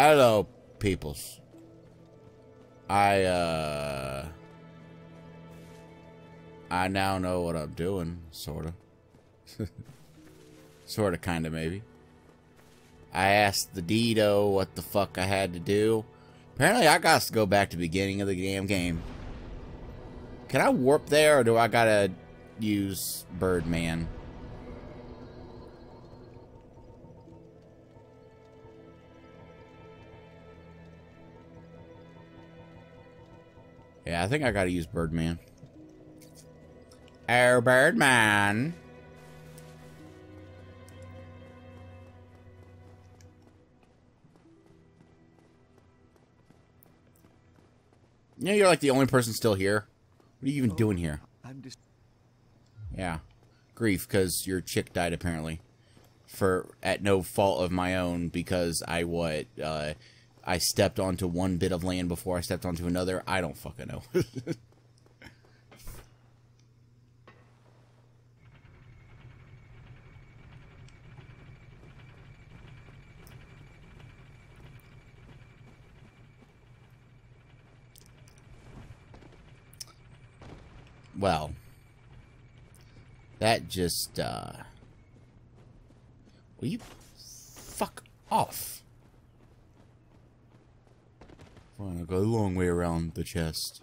Hello, peoples. I, uh... I now know what I'm doing, sorta. sorta, kinda, maybe. I asked the Dido what the fuck I had to do. Apparently, I got to go back to the beginning of the damn game. Can I warp there, or do I gotta use Birdman? Yeah, I think I gotta use Birdman. Air Birdman. You know you're like the only person still here? What are you even doing here? I'm just... Yeah. Grief, because your chick died apparently. For at no fault of my own because I what uh I stepped onto one bit of land before I stepped onto another. I don't fucking know. well, that just, uh... Will you fuck off? Fine, I'll go a long way around the chest.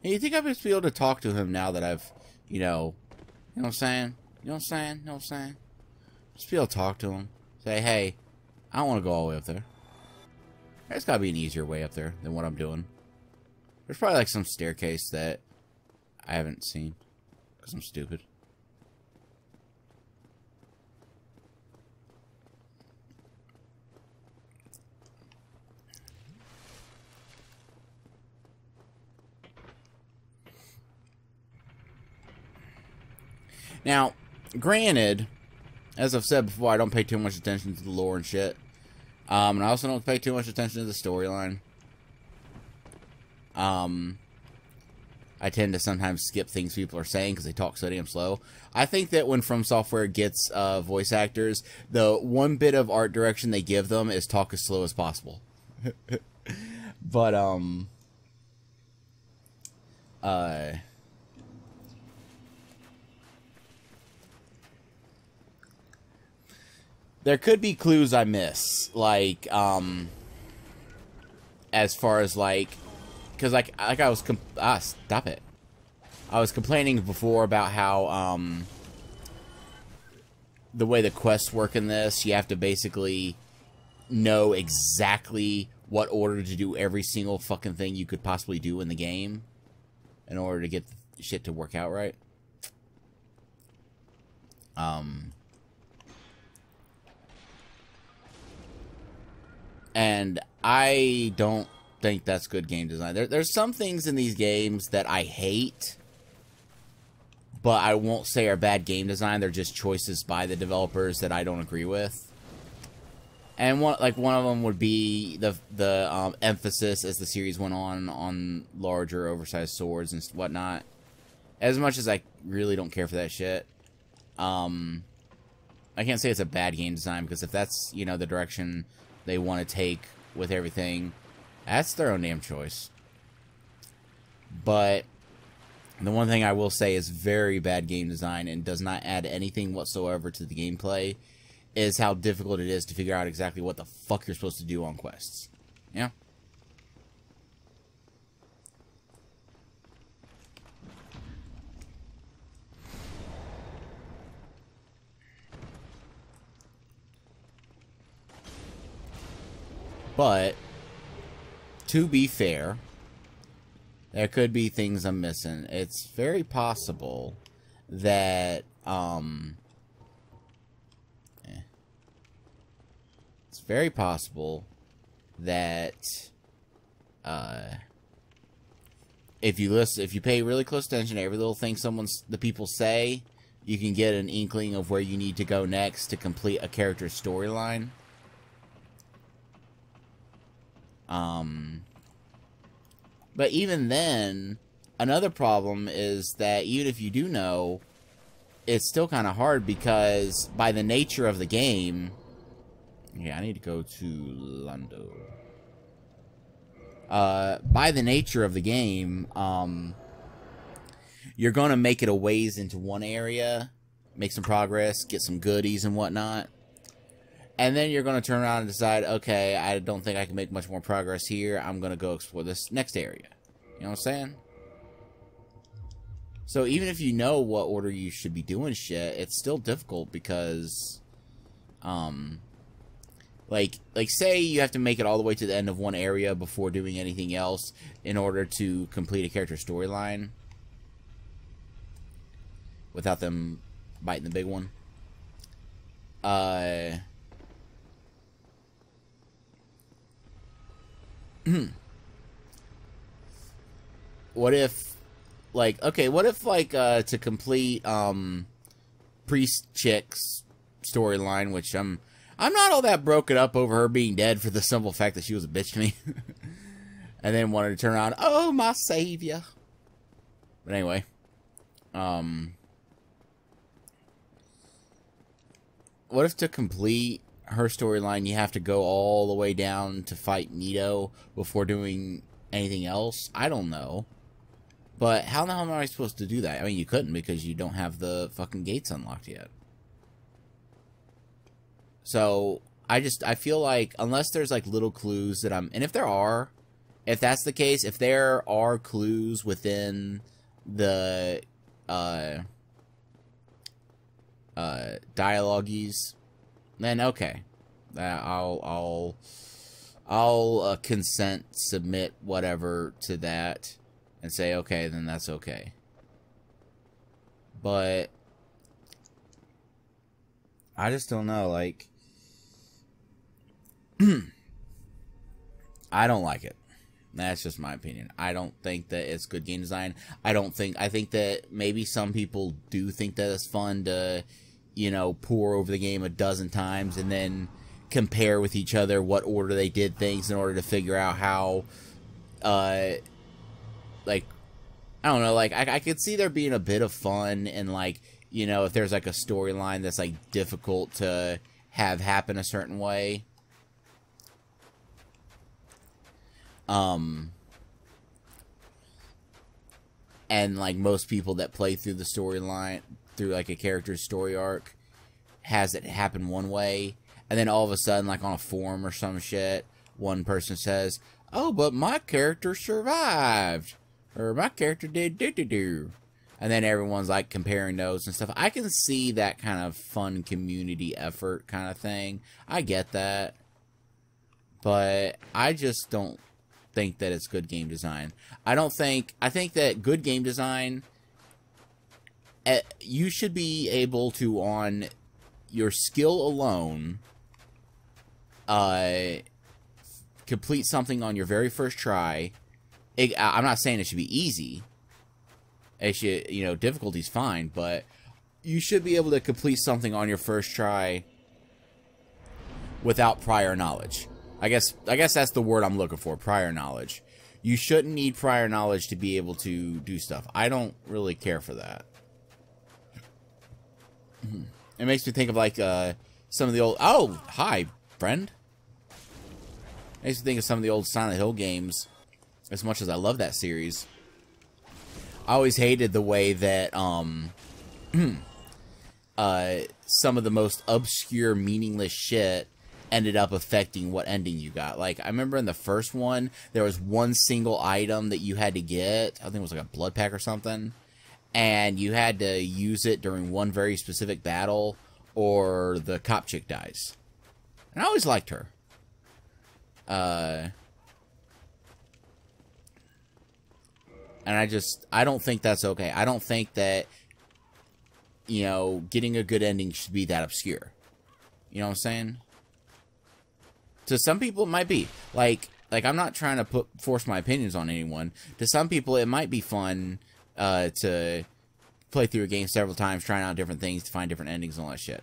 You think I must be able to talk to him now that I've, you know, you know what I'm saying? You know what I'm saying? You know what I'm saying? Just be able to talk to him. Say, hey, I don't want to go all the way up there. There's got to be an easier way up there than what I'm doing. There's probably like some staircase that I haven't seen because I'm stupid. Now, granted, as I've said before, I don't pay too much attention to the lore and shit. Um, and I also don't pay too much attention to the storyline. Um, I tend to sometimes skip things people are saying because they talk so damn slow. I think that when From Software gets uh, voice actors, the one bit of art direction they give them is talk as slow as possible. but um, uh. There could be clues I miss, like um, as far as like, because like like I was ah stop it, I was complaining before about how um the way the quests work in this, you have to basically know exactly what order to do every single fucking thing you could possibly do in the game in order to get shit to work out right. Um, And I don't think that's good game design. There, there's some things in these games that I hate, but I won't say are bad game design. They're just choices by the developers that I don't agree with. And one like one of them would be the the um, emphasis as the series went on on larger, oversized swords and whatnot. As much as I really don't care for that shit, um, I can't say it's a bad game design because if that's you know the direction they want to take with everything, that's their own damn choice. But the one thing I will say is very bad game design and does not add anything whatsoever to the gameplay is how difficult it is to figure out exactly what the fuck you're supposed to do on quests. Yeah? But, to be fair, there could be things I'm missing. It's very possible that, um... Eh, it's very possible that, uh... If you listen, if you pay really close attention to every little thing someone's, the people say, you can get an inkling of where you need to go next to complete a character's storyline. Um, but even then, another problem is that even if you do know, it's still kind of hard because by the nature of the game, yeah, I need to go to Lando. Uh, by the nature of the game, um, you're going to make it a ways into one area, make some progress, get some goodies and whatnot. And then you're going to turn around and decide, okay, I don't think I can make much more progress here. I'm going to go explore this next area. You know what I'm saying? So even if you know what order you should be doing shit, it's still difficult because, um, like, like say you have to make it all the way to the end of one area before doing anything else in order to complete a character storyline without them biting the big one. Uh. what if like okay what if like uh to complete um priest chick's storyline which i'm i'm not all that broken up over her being dead for the simple fact that she was a bitch to me and then wanted to turn around oh my savior. But anyway um what if to complete her storyline you have to go all the way down to fight Nito before doing anything else i don't know but how the hell am I supposed to do that? I mean, you couldn't because you don't have the fucking gates unlocked yet. So, I just, I feel like, unless there's like little clues that I'm, and if there are, if that's the case, if there are clues within the, uh, uh, dialogues, then okay. Uh, I'll, I'll, I'll uh, consent, submit, whatever to that and say, okay, then that's okay. But I just don't know. Like, I don't like it. That's just my opinion. I don't think that it's good game design. I don't think. I think that maybe some people do think that it's fun to, you know, pour over the game a dozen times and then compare with each other what order they did things in order to figure out how, uh, like I don't know, like I, I could see there being a bit of fun and like you know if there's like a storyline that's like difficult to have happen a certain way. Um, and like most people that play through the storyline through like a character's story arc has it happen one way and then all of a sudden like on a forum or some shit one person says oh but my character survived or my character did do do do. And then everyone's like comparing notes and stuff. I can see that kind of fun community effort kind of thing. I get that. But I just don't think that it's good game design. I don't think I think that good game design you should be able to on your skill alone uh complete something on your very first try it, I'm not saying it should be easy. It should, you know, difficulty's fine, but you should be able to complete something on your first try without prior knowledge. I guess I guess that's the word I'm looking for, prior knowledge. You shouldn't need prior knowledge to be able to do stuff. I don't really care for that. It makes me think of like uh, some of the old Oh, hi, friend. It makes me think of some of the old Silent Hill games as much as I love that series. I always hated the way that um uh some of the most obscure meaningless shit ended up affecting what ending you got. Like I remember in the first one there was one single item that you had to get. I think it was like a blood pack or something. And you had to use it during one very specific battle or the cop chick dies. And I always liked her. Uh And I just, I don't think that's okay. I don't think that, you know, getting a good ending should be that obscure. You know what I'm saying? To some people, it might be. Like, like I'm not trying to put force my opinions on anyone. To some people, it might be fun uh, to play through a game several times, trying out different things to find different endings and all that shit.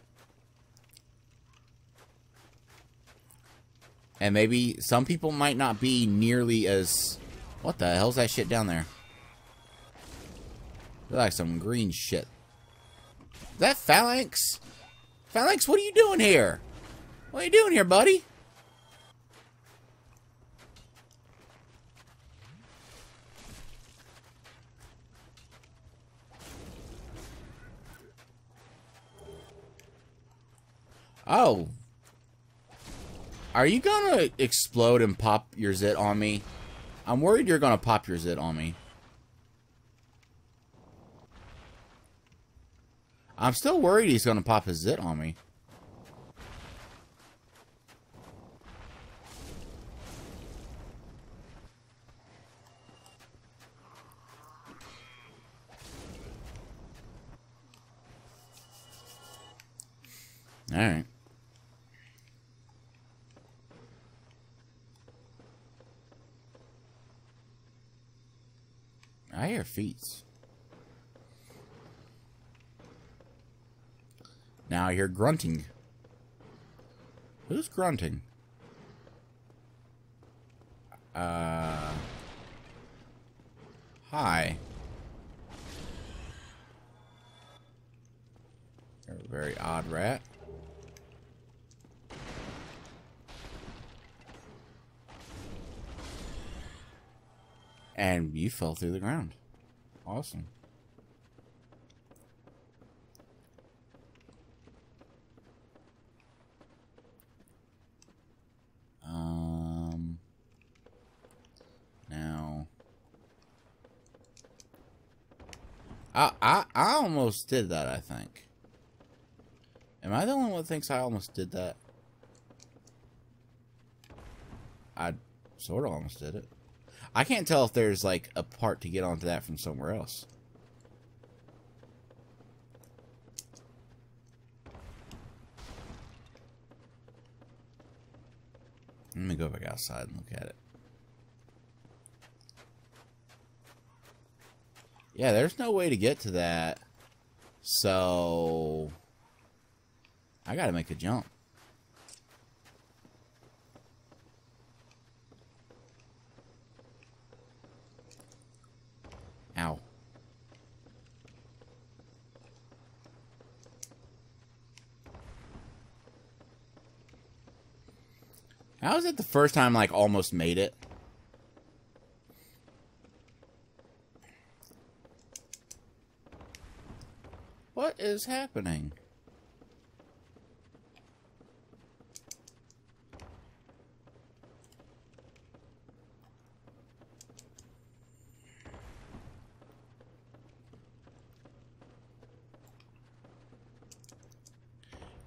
And maybe some people might not be nearly as... What the hell's that shit down there? like some green shit. Is that Phalanx? Phalanx, what are you doing here? What are you doing here, buddy? Oh. Are you gonna explode and pop your zit on me? I'm worried you're gonna pop your zit on me. I'm still worried he's gonna pop his zit on me. Alright. I hear feet. Now I hear grunting. Who's grunting? Uh. Hi. You're a very odd rat. And you fell through the ground. Awesome. Um. Now. I, I, I almost did that, I think. Am I the only one that thinks I almost did that? I sort of almost did it. I can't tell if there's like a part to get onto that from somewhere else. Let me go back outside and look at it. Yeah, there's no way to get to that. So... I gotta make a jump. Ow. How is it the first time, like, almost made it? What is happening?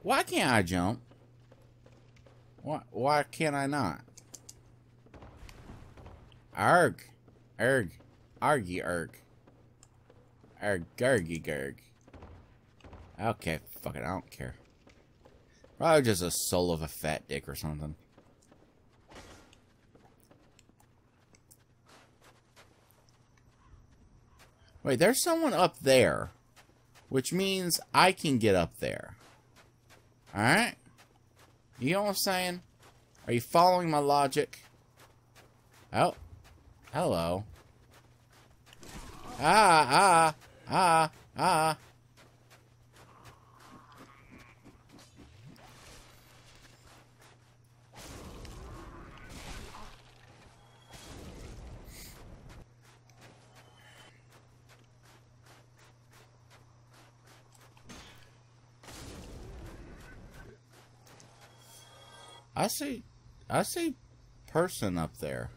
Why can't I jump? Why, can't I not? Arg. Erg. Argy erg. Erg. Gergy gerg. Okay, fuck it, I don't care. Probably just a soul of a fat dick or something. Wait, there's someone up there. Which means I can get up there. Alright? You know what I'm saying? Are you following my logic? Oh. Hello. Ah, ah, ah, ah. I see, I see person up there.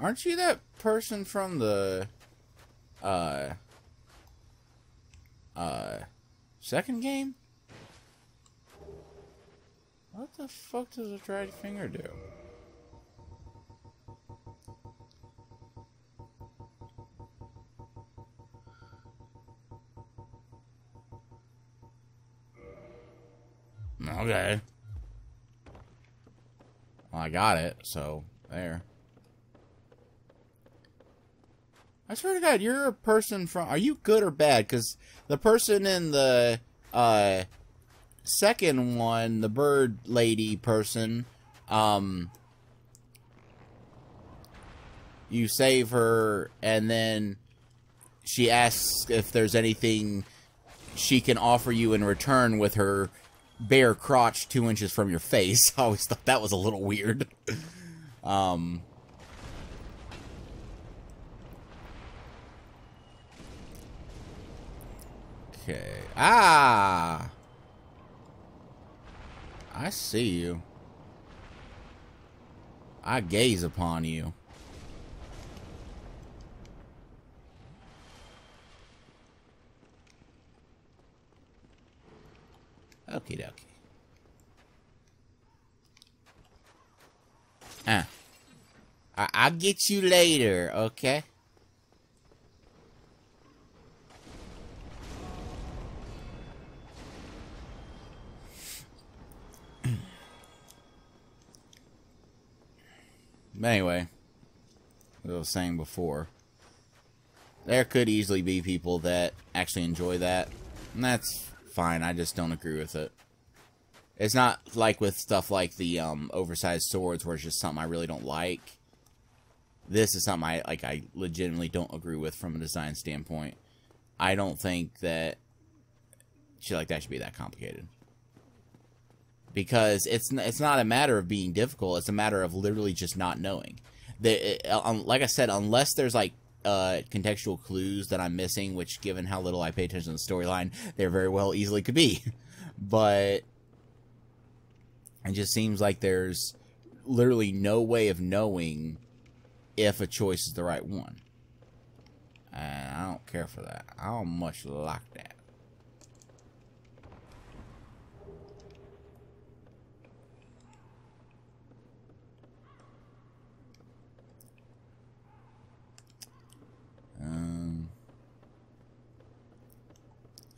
Aren't you that person from the, uh, uh, second game? What the fuck does a dried finger do? Okay. I got it, so there. I swear to God, you're a person from. Are you good or bad? Because the person in the uh, second one, the bird lady person, um, you save her, and then she asks if there's anything she can offer you in return with her bare crotch two inches from your face. I always thought that was a little weird. um, okay. Ah! I see you. I gaze upon you. Okie dokie. Ah. I I'll get you later, okay? Anyway, as I was saying before, there could easily be people that actually enjoy that, and that's fine. I just don't agree with it. It's not like with stuff like the um, oversized swords, where it's just something I really don't like. This is something I like. I legitimately don't agree with from a design standpoint. I don't think that shit like that should be that complicated because it's it's not a matter of being difficult. It's a matter of literally just not knowing. The, um, like I said, unless there's like uh, contextual clues that I'm missing, which given how little I pay attention to the storyline, there very well easily could be. But it just seems like there's literally no way of knowing if a choice is the right one. And I don't care for that. I don't much like that. Um,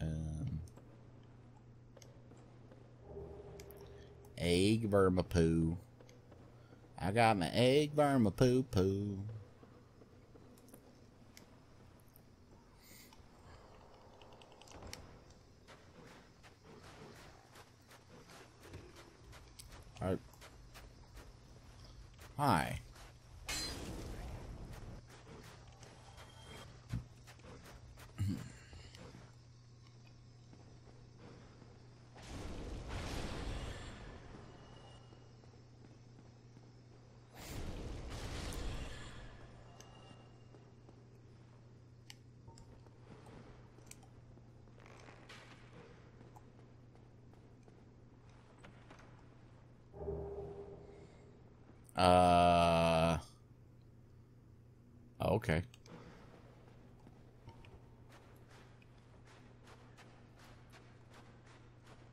um, egg vermipoo. I got my egg vermipoo poo. Alright. Hi. Uh. Okay.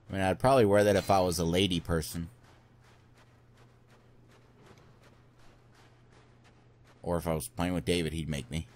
I mean, I'd probably wear that if I was a lady person. Or if I was playing with David, he'd make me.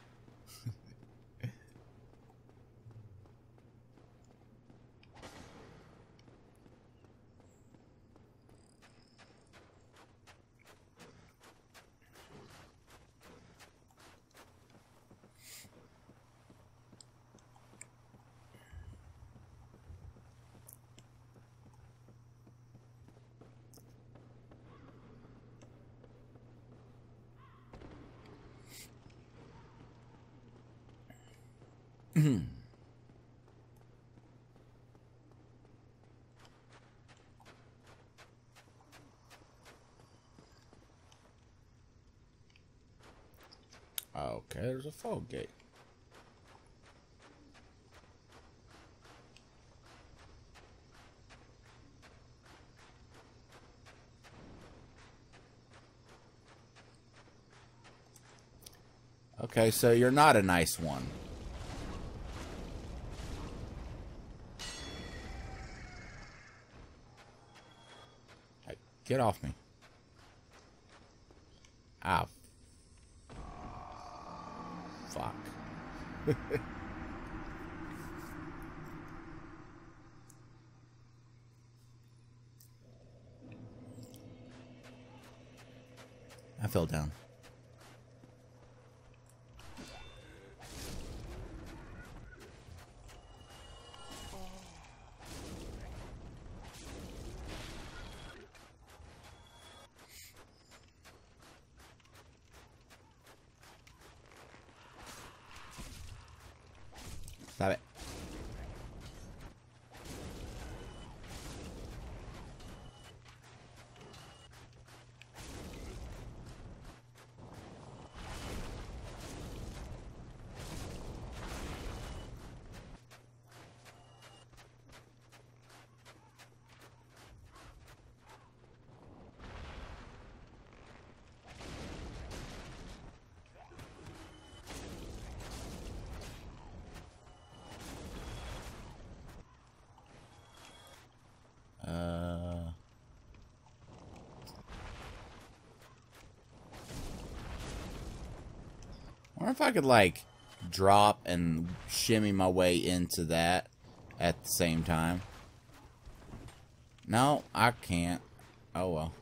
Okay. Okay, so you're not a nice one. Get off me. I fell down. Stop it. If I could, like, drop and shimmy my way into that at the same time. No, I can't. Oh, well.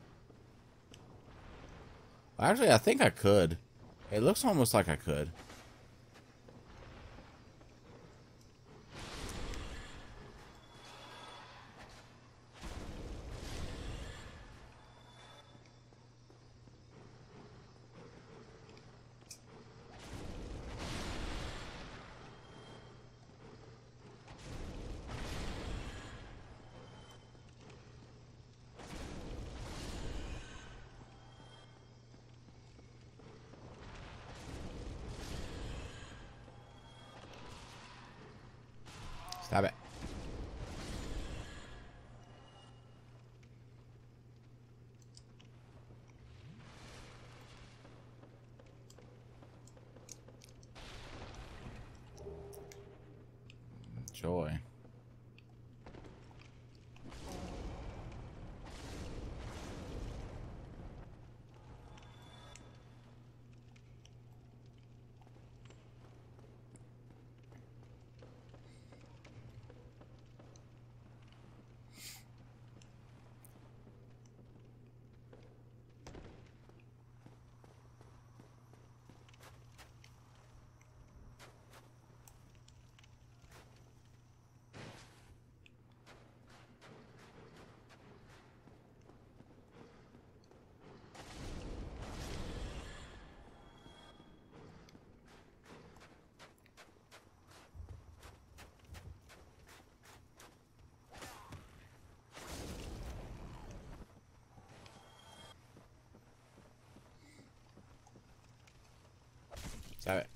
Actually, I think I could. It looks almost like I could. Stop it. Stop it.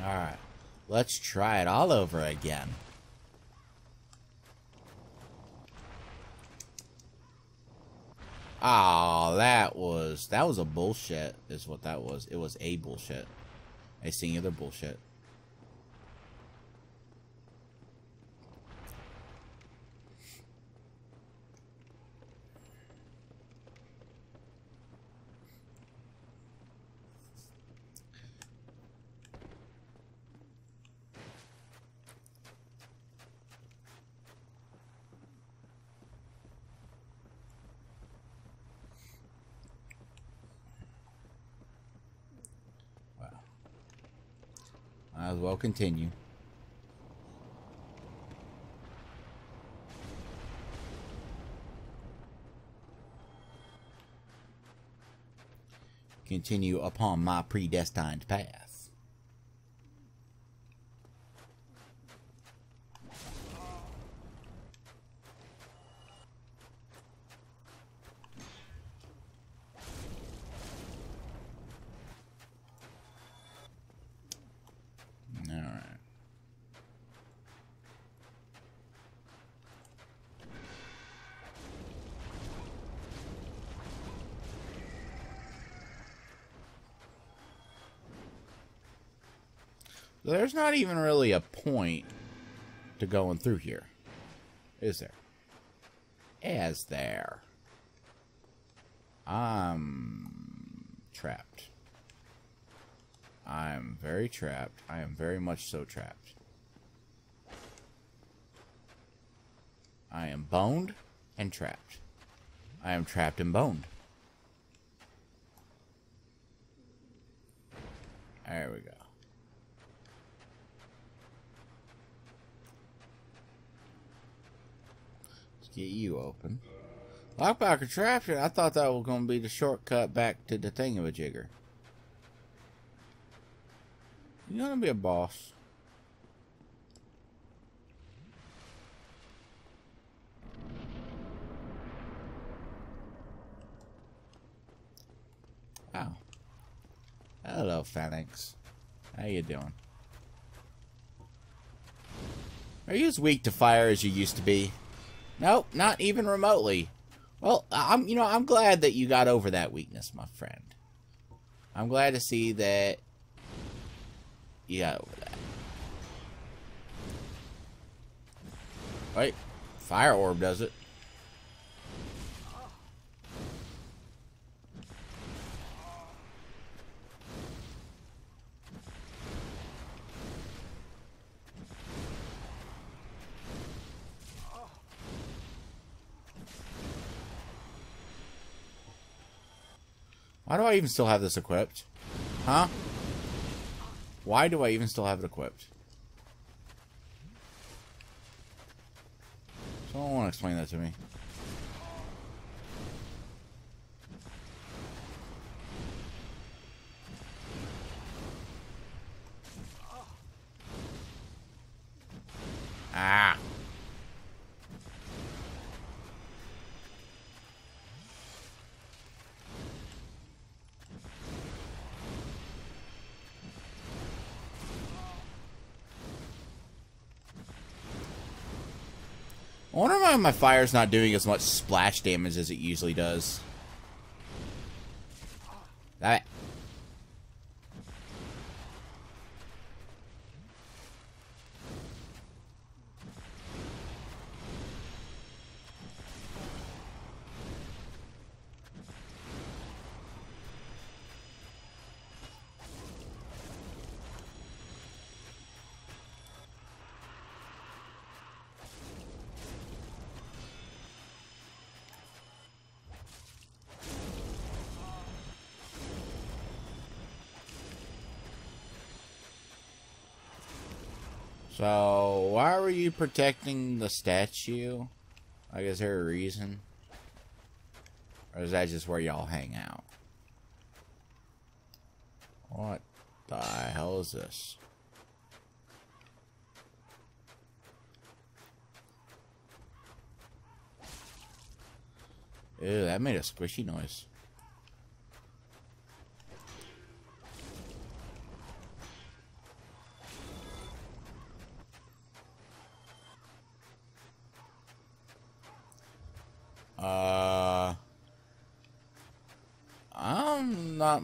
Alright. Let's try it all over again. Oh, that was that was a bullshit is what that was. It was a bullshit. A singular bullshit. Continue. Continue upon my predestined path. Alright. There's not even really a point to going through here. Is there? Is there? I'm trapped. I'm very trapped. I am very much so trapped. I am boned and trapped. I am trapped and boned. There we go. Let's get you open. Lockback contraption. I thought that was going to be the shortcut back to the thingamajigger. You're gonna be a boss? Wow. Hello, Phalanx. How you doing? Are you as weak to fire as you used to be? Nope, not even remotely. Well, I'm you know, I'm glad that you got over that weakness, my friend. I'm glad to see that Yeah, over that. Wait, fire orb does it. Why do I even still have this equipped? Huh? Why do I even still have it equipped? Someone want to explain that to me. I wonder why my fire's not doing as much splash damage as it usually does. You protecting the statue? Like, is there a reason? Or is that just where y'all hang out? What the hell is this? Ew, that made a squishy noise.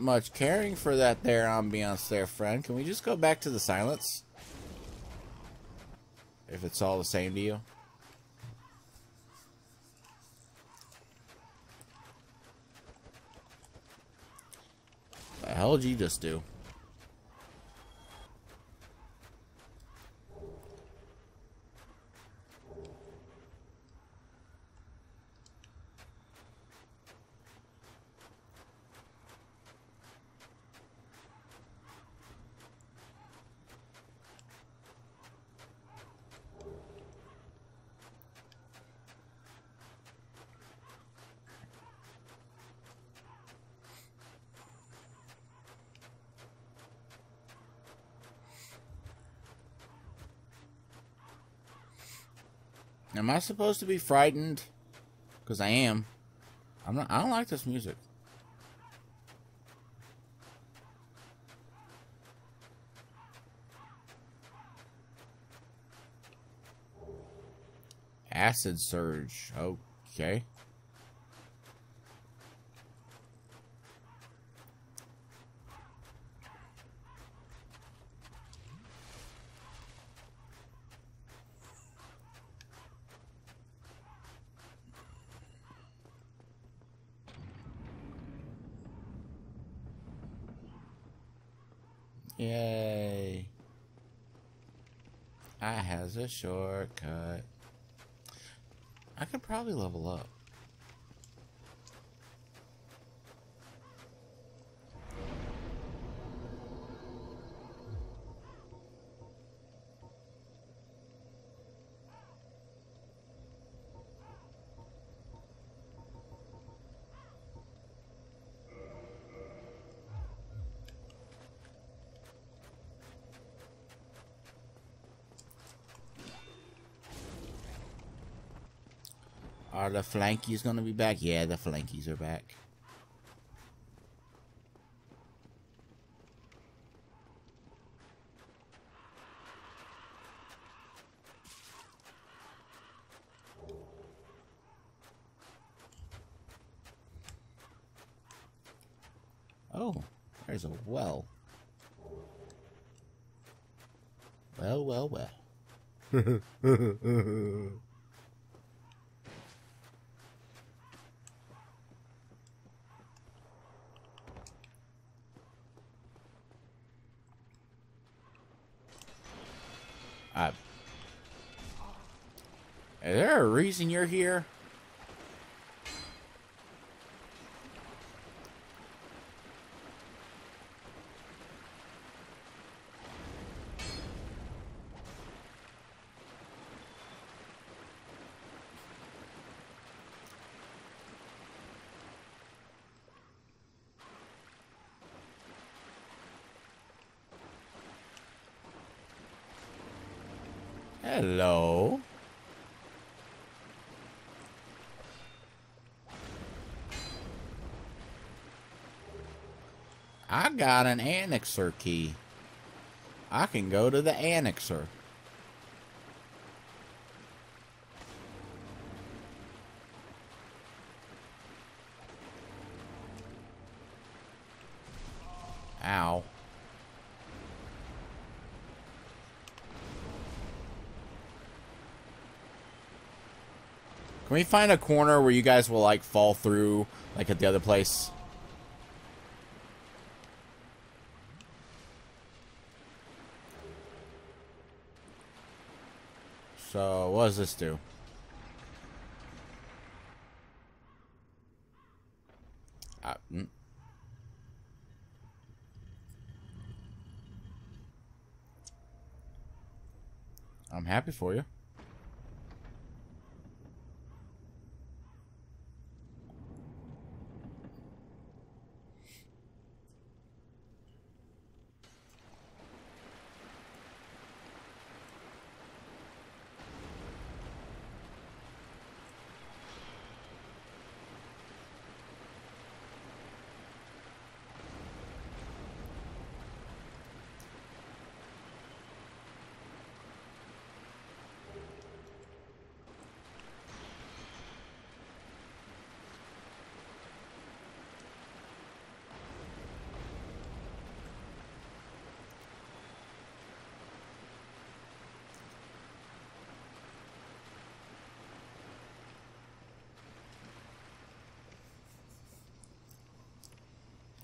Much caring for that there ambiance there, friend. Can we just go back to the silence? If it's all the same to you. The hell did you just do? Am I supposed to be frightened? Because I am. I'm not. I don't like this music. Acid surge. Okay. Yay. I shortcut. I could probably level up. Are the flankies gonna be back? Yeah, the flankies are back. Oh, there's a well. Well, well, well. Uh, is there a reason you're here? Hello. I got an annexer key. I can go to the annexer. Ow. Can we find a corner where you guys will, like, fall through, like at the other place? So, what does this do? Uh, mm. I'm happy for you.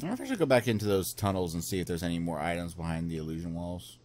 I wonder if I should go back into those tunnels and see if there's any more items behind the illusion walls.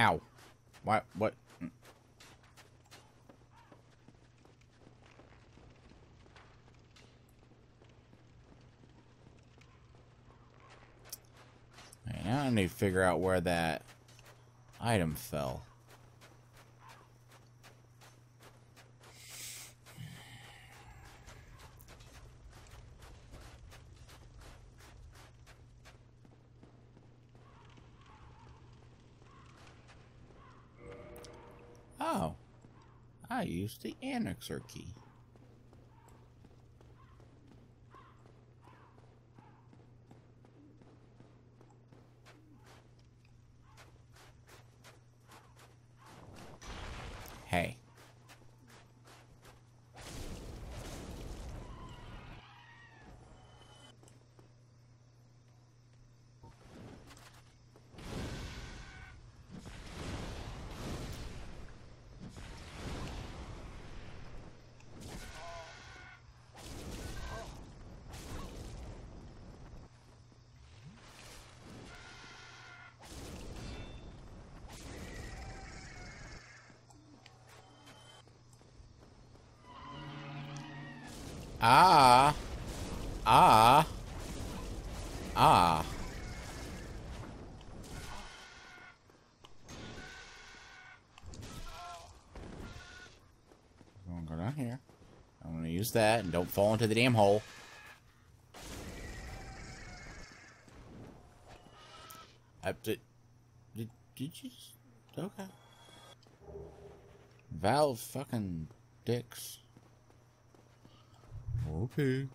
Ow. What? What? Now I need to figure out where that item fell. Oh. I used the annexer key. Ah. Ah. Ah. I'm gonna go down here. I'm gonna use that and don't fall into the damn hole. I, did, did, did you just, okay. Valve fucking dicks. Okay.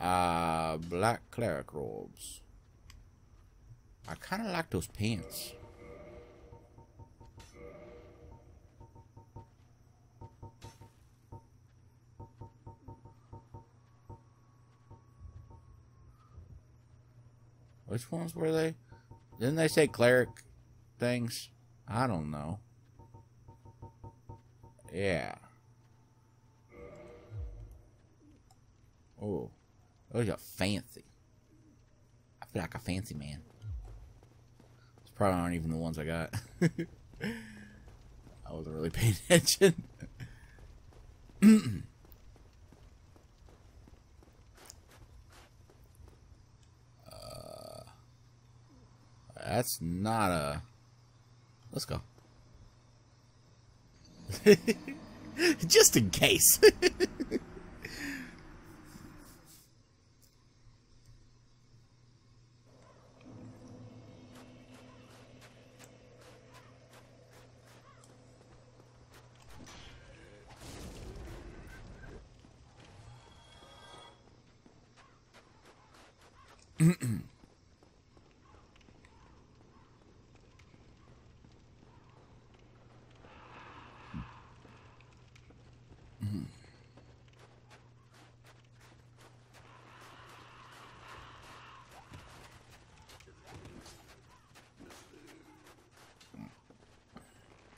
Uh, black cleric robes. I kind of like those pants. Which ones were they? Didn't they say cleric things? I don't know. Yeah. Oh. Those are fancy. I feel like a fancy man. It's probably aren't even the ones I got. I wasn't really paying attention. uh, that's not a... Let's go. Just in case.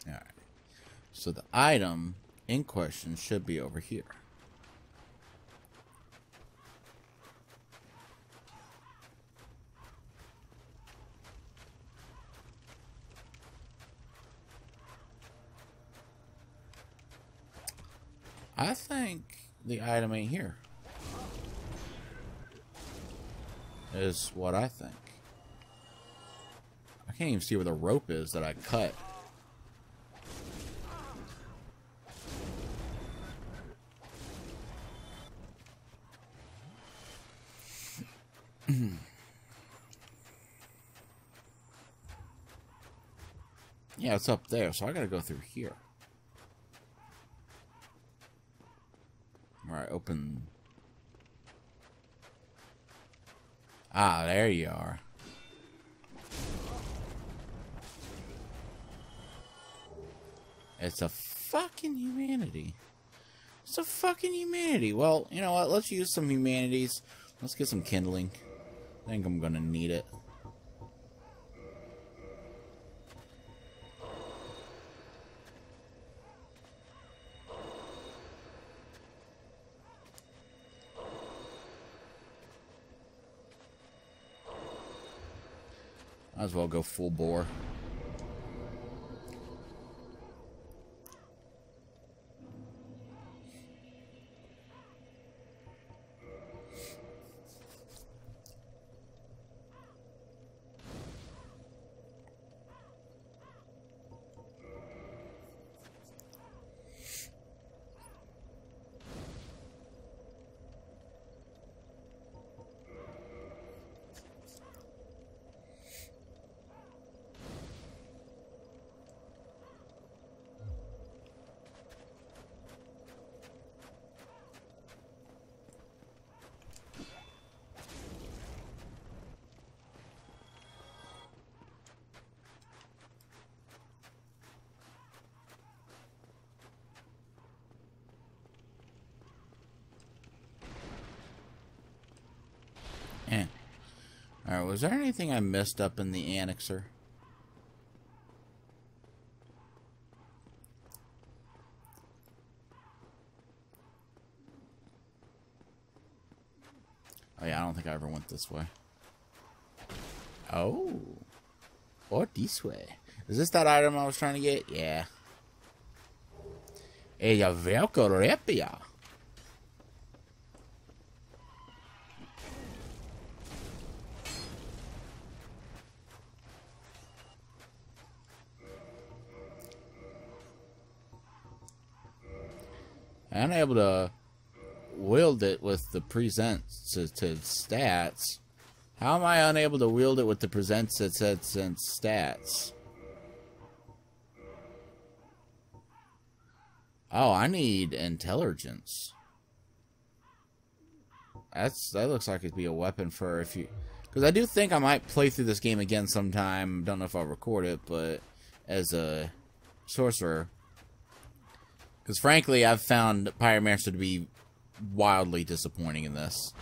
Alright. So the item in question should be over here. I think the item ain't here. Is what I think. I can't even see where the rope is that I cut. It's up there, so I gotta go through here. Alright, open. Ah, there you are. It's a fucking humanity. It's a fucking humanity. Well, you know what? Let's use some humanities. Let's get some kindling. I think I'm gonna need it. Might as well go full bore. There anything I missed up in the annexer? Oh yeah, I don't think I ever went this way. Oh. Or this way. Is this that item I was trying to get? Yeah. Ella Velka's Rapier. I'm able to wield it with the to stats. How am I unable to wield it with the since stats? Oh, I need intelligence. That's that looks like it'd be a weapon for if you because I do think I might play through this game again sometime. Don't know if I'll record it, but as a sorcerer. Because frankly, I've found Pyromancer to be wildly disappointing in this.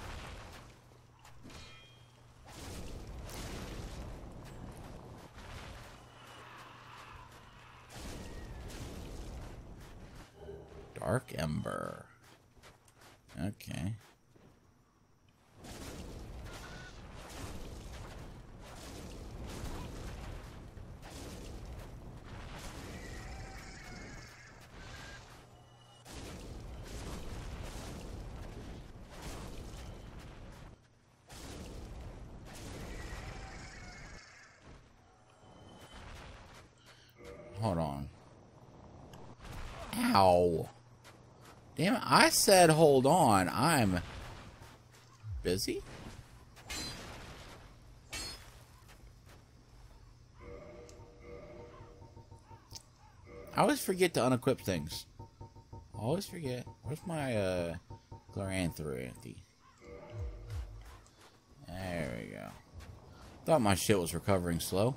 Dark Ember. Okay. Damn it, I said hold on. I'm busy? I always forget to unequip things. always forget. Where's my, uh, Gloranthanthi? There we go. Thought my shit was recovering slow.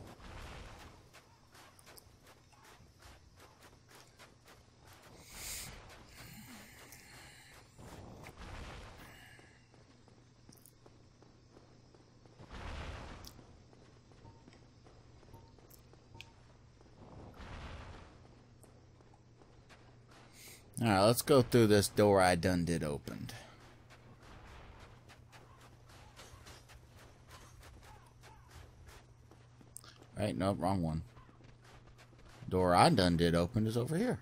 Alright, let's go through this door I done did opened. Right, no, wrong one. Door I done did open is over here.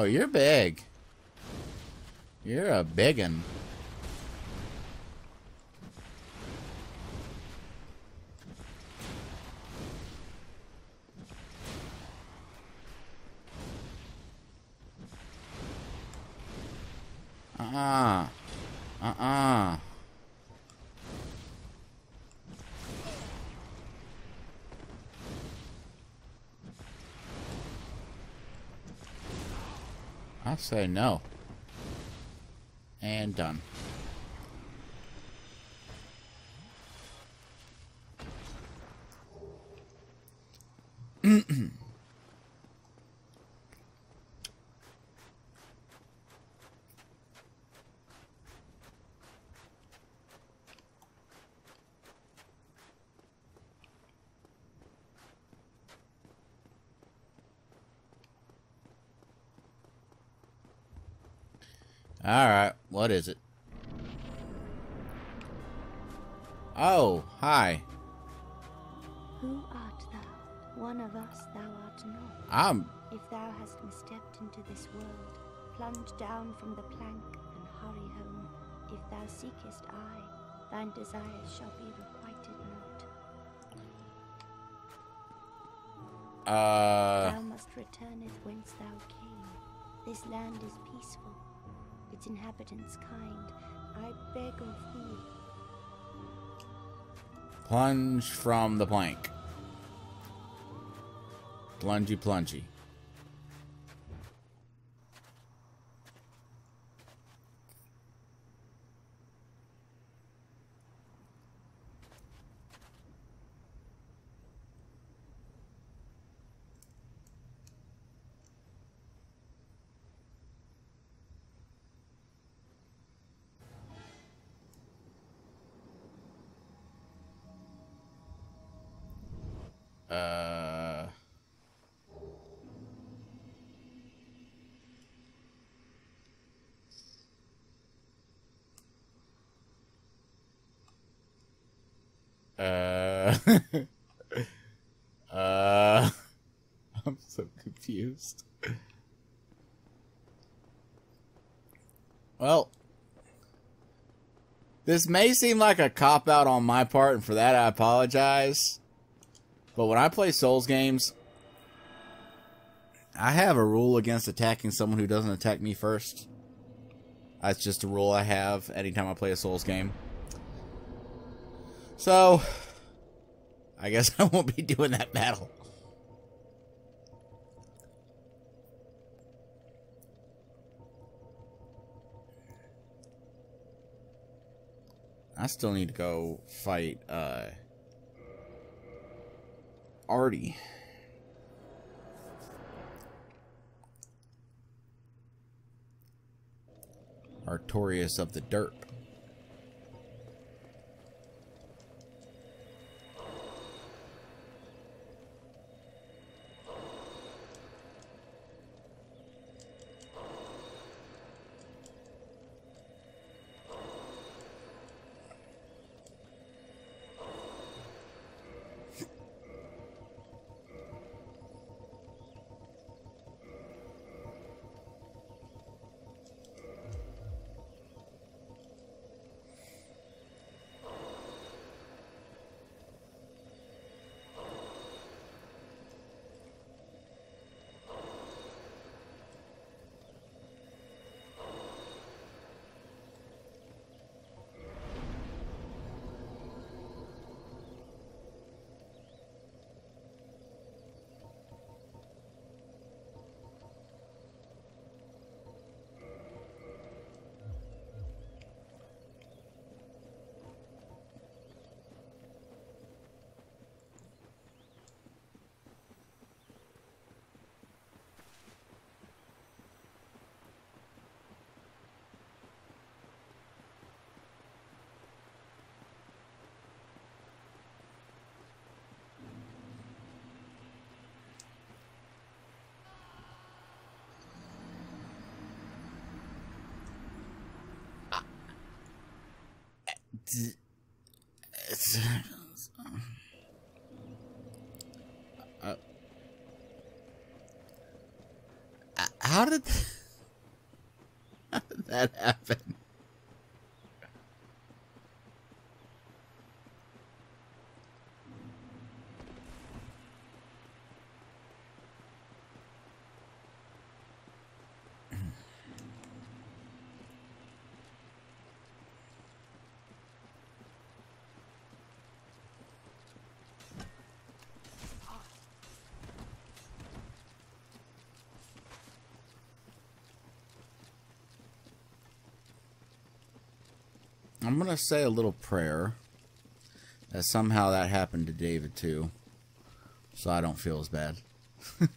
Oh, you're big. You're a biggin. Uh-uh. I say no. And done. If thou seekest I, thine desires shall be requited not. Uh... Thou must returneth whence thou came. This land is peaceful, its inhabitants kind. I beg of thee, Plunge from the plank. Plungy, plungy. Uh. uh. I'm so confused. Well, this may seem like a cop out on my part, and for that I apologize. But when I play Souls games, I have a rule against attacking someone who doesn't attack me first. That's just a rule I have anytime I play a Souls game. So, I guess I won't be doing that battle. I still need to go fight uh Artie. Artorias of the Derp. Uh, how did how did that happen? I'm gonna say a little prayer that somehow that happened to David too, so I don't feel as bad.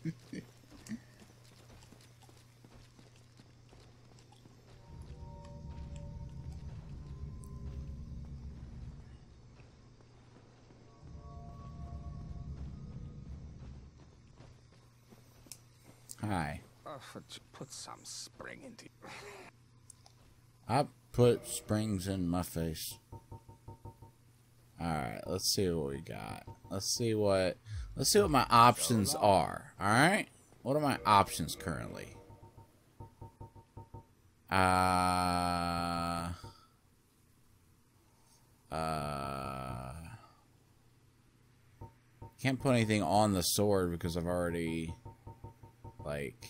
Hi. Oh, put some spring into. I put springs in my face. Alright, let's see what we got. Let's see what let's see what my options are. Alright? What are my options currently? Uh uh can't put anything on the sword because I've already like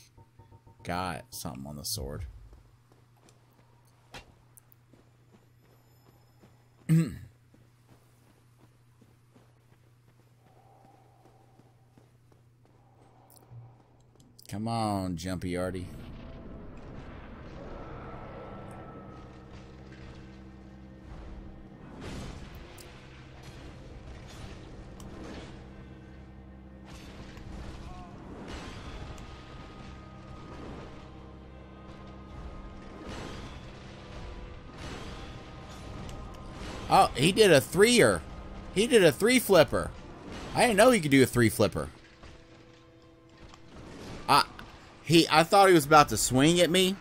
got something on the sword. Come on, Jumpy Artie. Oh, he did a threer. He did a three flipper. I didn't know he could do a three flipper. He I thought he was about to swing at me,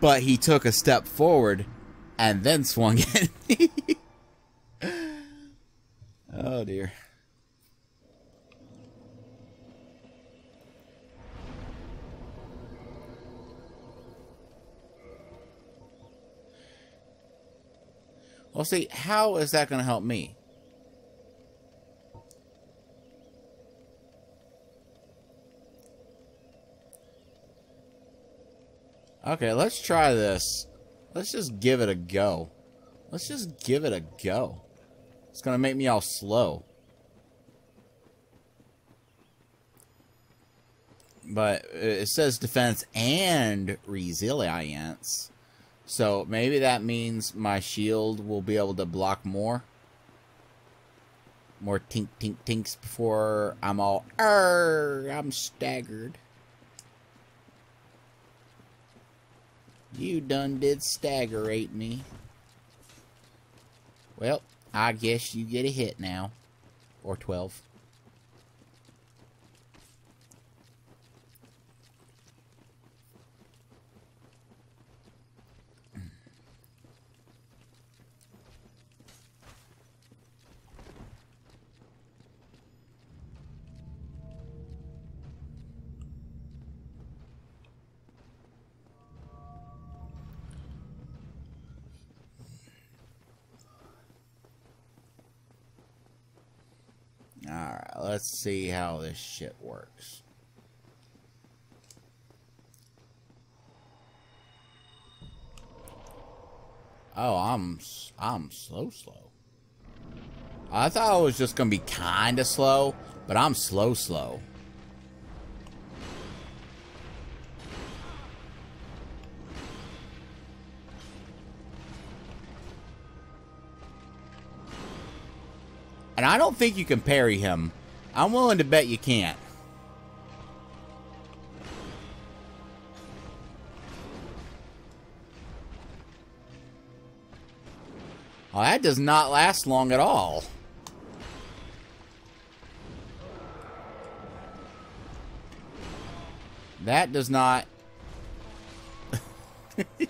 but he took a step forward and then swung at me. oh dear. Well, see, how is that going to help me? Okay, let's try this. Let's just give it a go. Let's just give it a go. It's to make me all slow. But it says defense and resilience. So maybe that means my shield will be able to block more. More tink tink tinks before I'm all, er, I'm staggered. You done did staggerate me. Well, I guess you get a hit now. Or 12. Let's see how this shit works. Oh, I'm I'm slow slow. I thought it was just to be kind of slow, but I'm slow slow. And I don't think you can parry him. I'm willing to bet you can't. Well, that does not last long at all. That does not...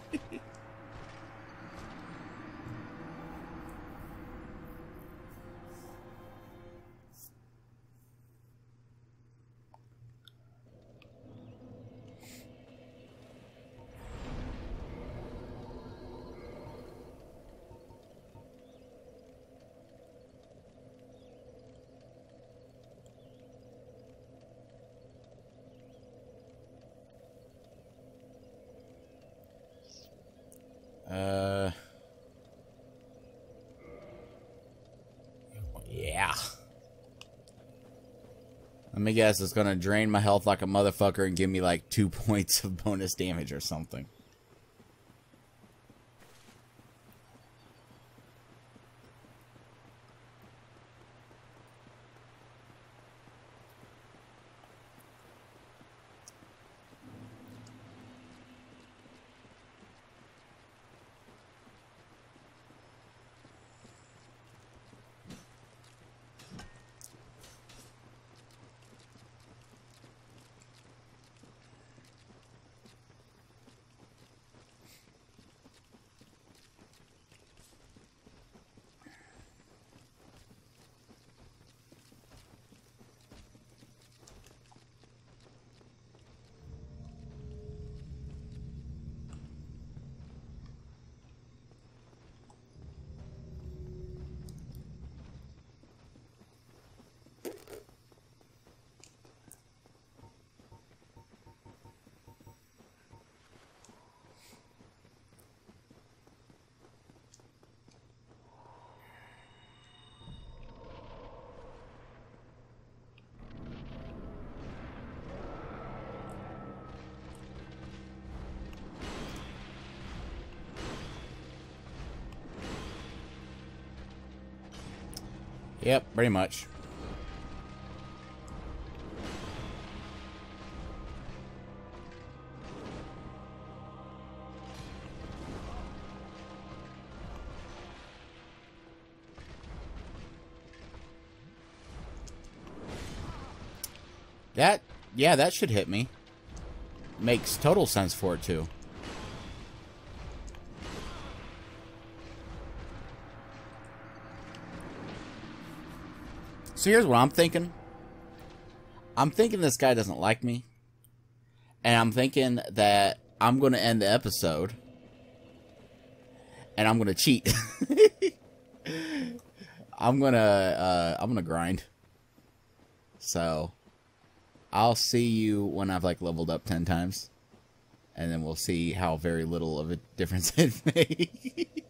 guess, it's gonna drain my health like a motherfucker and give me like two points of bonus damage or something. Yep, pretty much. That, yeah, that should hit me. Makes total sense for it, too. So here's what I'm thinking. I'm thinking this guy doesn't like me. And I'm thinking that I'm going to end the episode. And I'm going to cheat. I'm going to uh I'm going to grind. So I'll see you when I've like leveled up 10 times. And then we'll see how very little of a difference it makes.